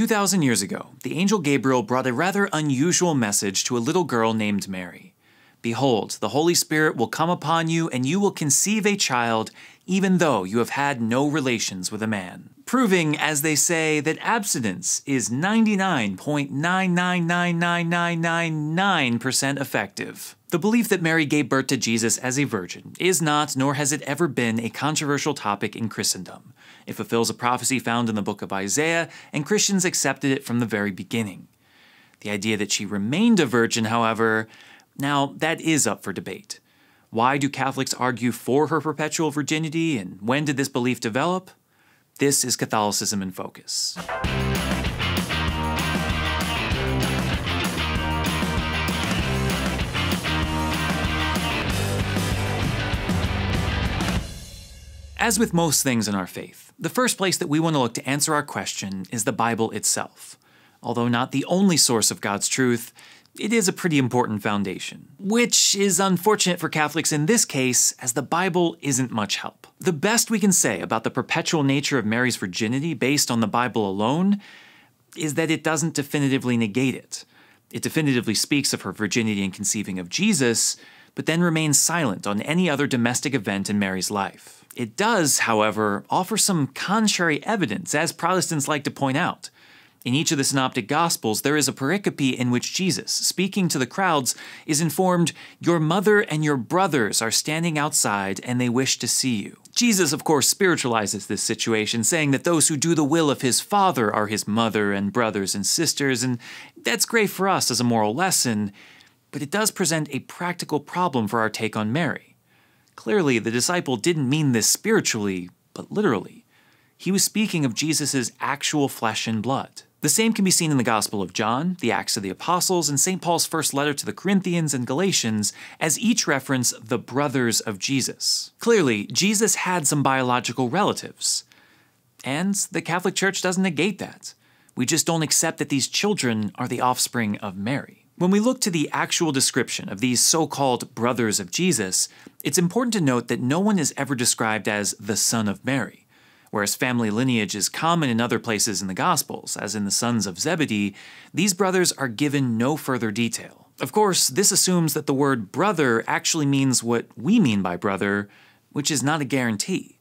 2,000 years ago, the angel Gabriel brought a rather unusual message to a little girl named Mary. Behold, the Holy Spirit will come upon you, and you will conceive a child, even though you have had no relations with a man. Proving, as they say, that abstinence is 99.9999999% effective. The belief that Mary gave birth to Jesus as a virgin is not, nor has it ever been, a controversial topic in Christendom. It fulfills a prophecy found in the book of Isaiah, and Christians accepted it from the very beginning. The idea that she remained a virgin, however, now, that is up for debate. Why do Catholics argue for her perpetual virginity, and when did this belief develop? This is Catholicism in Focus. As with most things in our faith, the first place that we want to look to answer our question is the Bible itself. Although not the only source of God's truth, it is a pretty important foundation, which is unfortunate for Catholics in this case, as the Bible isn't much help. The best we can say about the perpetual nature of Mary's virginity based on the Bible alone is that it doesn't definitively negate it. It definitively speaks of her virginity in conceiving of Jesus, but then remains silent on any other domestic event in Mary's life. It does, however, offer some contrary evidence, as Protestants like to point out. In each of the Synoptic Gospels, there is a pericope in which Jesus, speaking to the crowds, is informed, Your mother and your brothers are standing outside and they wish to see you. Jesus, of course, spiritualizes this situation, saying that those who do the will of his Father are his mother and brothers and sisters, and that's great for us as a moral lesson, but it does present a practical problem for our take on Mary. Clearly, the disciple didn't mean this spiritually, but literally. He was speaking of Jesus' actual flesh and blood. The same can be seen in the Gospel of John, the Acts of the Apostles, and St. Paul's first letter to the Corinthians and Galatians, as each reference the brothers of Jesus. Clearly, Jesus had some biological relatives. And the Catholic Church doesn't negate that. We just don't accept that these children are the offspring of Mary. When we look to the actual description of these so called brothers of Jesus, it's important to note that no one is ever described as the son of Mary. Whereas family lineage is common in other places in the Gospels, as in the sons of Zebedee, these brothers are given no further detail. Of course, this assumes that the word brother actually means what we mean by brother, which is not a guarantee.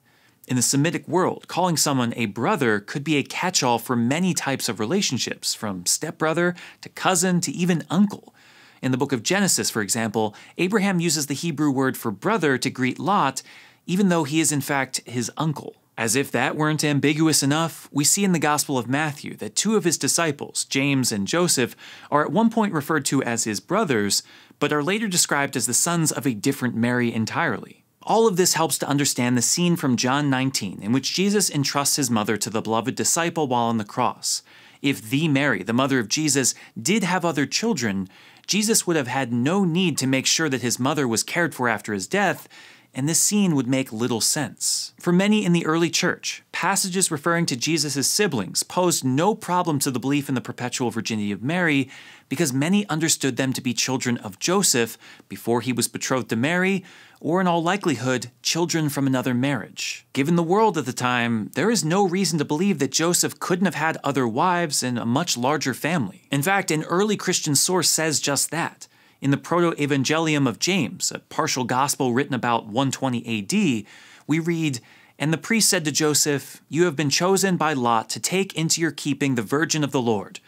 In the Semitic world, calling someone a brother could be a catch all for many types of relationships, from stepbrother to cousin to even uncle. In the book of Genesis, for example, Abraham uses the Hebrew word for brother to greet Lot, even though he is in fact his uncle. As if that weren't ambiguous enough, we see in the Gospel of Matthew that two of his disciples, James and Joseph, are at one point referred to as his brothers, but are later described as the sons of a different Mary entirely. All of this helps to understand the scene from John 19, in which Jesus entrusts his mother to the beloved disciple while on the cross. If the Mary, the mother of Jesus, did have other children, Jesus would have had no need to make sure that his mother was cared for after his death, and this scene would make little sense. For many in the early church, passages referring to Jesus' siblings posed no problem to the belief in the perpetual virginity of Mary because many understood them to be children of Joseph before he was betrothed to Mary, or in all likelihood, children from another marriage. Given the world at the time, there is no reason to believe that Joseph couldn't have had other wives and a much larger family. In fact, an early Christian source says just that. In the Proto Evangelium of James, a partial gospel written about 120 AD, we read, And the priest said to Joseph, You have been chosen by Lot to take into your keeping the virgin of the Lord.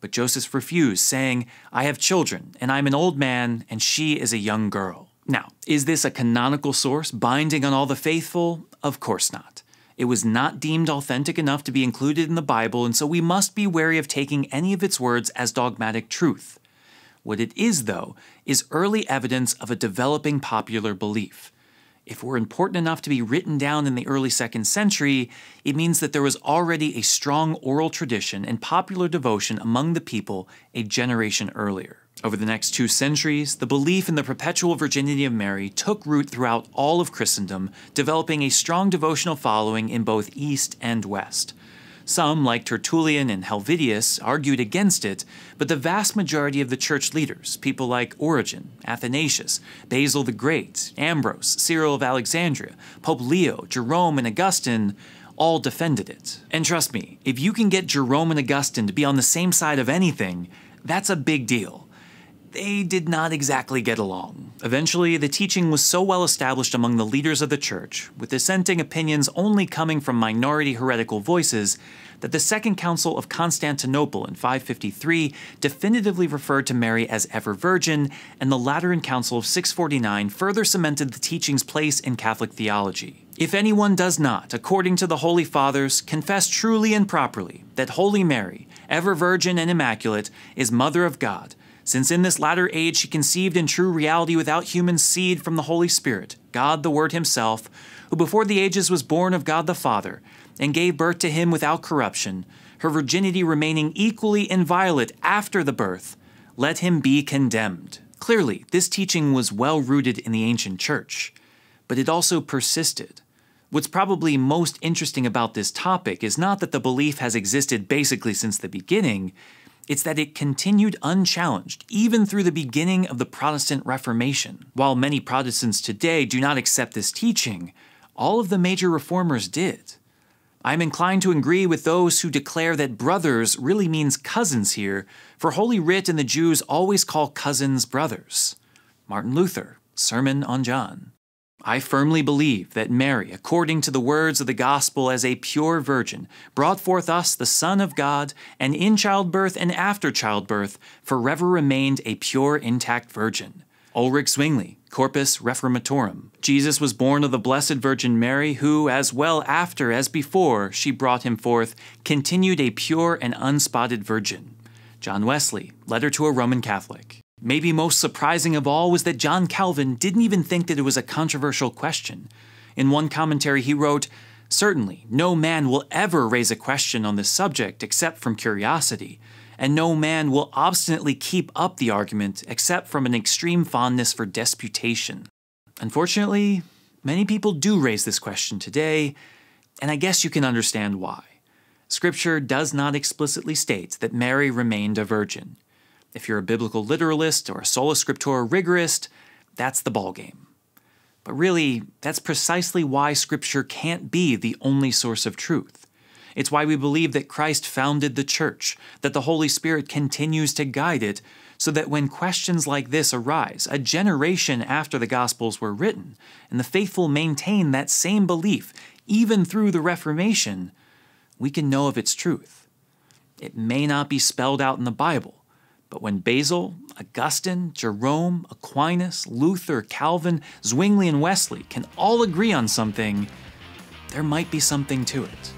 But Joseph refused, saying, I have children, and I am an old man, and she is a young girl. Now, is this a canonical source binding on all the faithful? Of course not. It was not deemed authentic enough to be included in the Bible, and so we must be wary of taking any of its words as dogmatic truth. What it is, though, is early evidence of a developing popular belief. If we're important enough to be written down in the early second century, it means that there was already a strong oral tradition and popular devotion among the people a generation earlier. Over the next two centuries, the belief in the perpetual virginity of Mary took root throughout all of Christendom, developing a strong devotional following in both East and West. Some, like Tertullian and Helvidius, argued against it, but the vast majority of the church leaders, people like Origen, Athanasius, Basil the Great, Ambrose, Cyril of Alexandria, Pope Leo, Jerome, and Augustine, all defended it. And trust me, if you can get Jerome and Augustine to be on the same side of anything, that's a big deal they did not exactly get along. Eventually, the teaching was so well established among the leaders of the church, with dissenting opinions only coming from minority heretical voices, that the Second Council of Constantinople in 553 definitively referred to Mary as ever virgin, and the Lateran Council of 649 further cemented the teaching's place in Catholic theology. If anyone does not, according to the Holy Fathers, confess truly and properly that Holy Mary, ever virgin and immaculate, is Mother of God, since in this latter age she conceived in true reality without human seed from the Holy Spirit, God the Word Himself, who before the ages was born of God the Father, and gave birth to him without corruption, her virginity remaining equally inviolate after the birth, let him be condemned. Clearly, this teaching was well rooted in the ancient church, but it also persisted. What's probably most interesting about this topic is not that the belief has existed basically since the beginning, it's that it continued unchallenged even through the beginning of the Protestant Reformation. While many Protestants today do not accept this teaching, all of the major reformers did. I'm inclined to agree with those who declare that brothers really means cousins here, for Holy Writ and the Jews always call cousins brothers. Martin Luther, Sermon on John. I firmly believe that Mary, according to the words of the gospel as a pure virgin, brought forth us the Son of God, and in childbirth and after childbirth forever remained a pure, intact virgin. Ulrich Zwingli, Corpus Reformatorum. Jesus was born of the Blessed Virgin Mary, who, as well after as before she brought him forth, continued a pure and unspotted virgin. John Wesley, Letter to a Roman Catholic. Maybe most surprising of all was that John Calvin didn't even think that it was a controversial question. In one commentary, he wrote, Certainly, no man will ever raise a question on this subject except from curiosity, and no man will obstinately keep up the argument except from an extreme fondness for disputation. Unfortunately, many people do raise this question today, and I guess you can understand why. Scripture does not explicitly state that Mary remained a virgin. If you're a biblical literalist or a sola scriptura rigorist, that's the ballgame. But really, that's precisely why Scripture can't be the only source of truth. It's why we believe that Christ founded the church, that the Holy Spirit continues to guide it, so that when questions like this arise, a generation after the Gospels were written, and the faithful maintain that same belief, even through the Reformation, we can know of its truth. It may not be spelled out in the Bible, but when Basil, Augustine, Jerome, Aquinas, Luther, Calvin, Zwingli, and Wesley can all agree on something, there might be something to it.